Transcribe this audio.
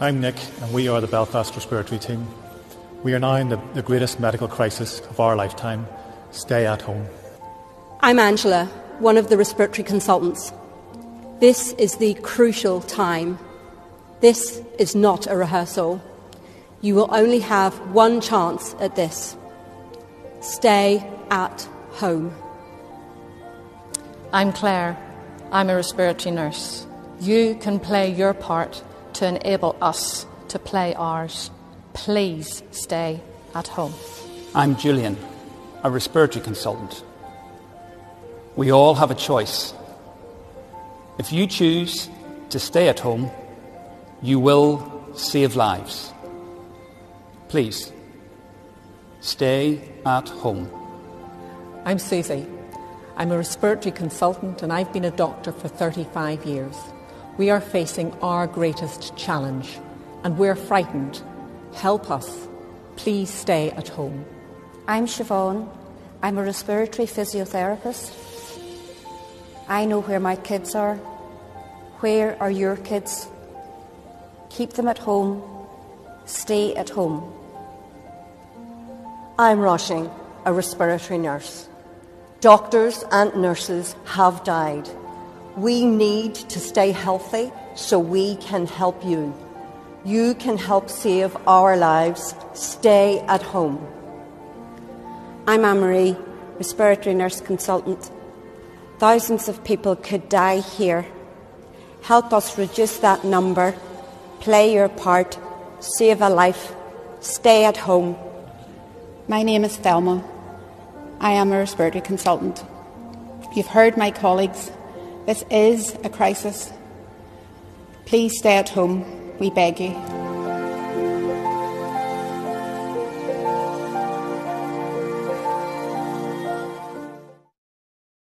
I'm Nick, and we are the Belfast Respiratory Team. We are now in the, the greatest medical crisis of our lifetime. Stay at home. I'm Angela, one of the respiratory consultants. This is the crucial time. This is not a rehearsal. You will only have one chance at this. Stay at home. I'm Claire. I'm a respiratory nurse. You can play your part to enable us to play ours. Please stay at home. I'm Julian, a respiratory consultant. We all have a choice. If you choose to stay at home, you will save lives. Please, stay at home. I'm Susie. I'm a respiratory consultant and I've been a doctor for 35 years. We are facing our greatest challenge and we're frightened. Help us. Please stay at home. I'm Siobhan. I'm a respiratory physiotherapist. I know where my kids are. Where are your kids? Keep them at home. Stay at home. I'm Roisin, a respiratory nurse. Doctors and nurses have died. We need to stay healthy so we can help you. You can help save our lives. Stay at home. I'm Anne-Marie, respiratory nurse consultant. Thousands of people could die here. Help us reduce that number. Play your part. Save a life. Stay at home. My name is Thelma. I am a respiratory consultant. You've heard my colleagues. This is a crisis. Please stay at home, we beg you.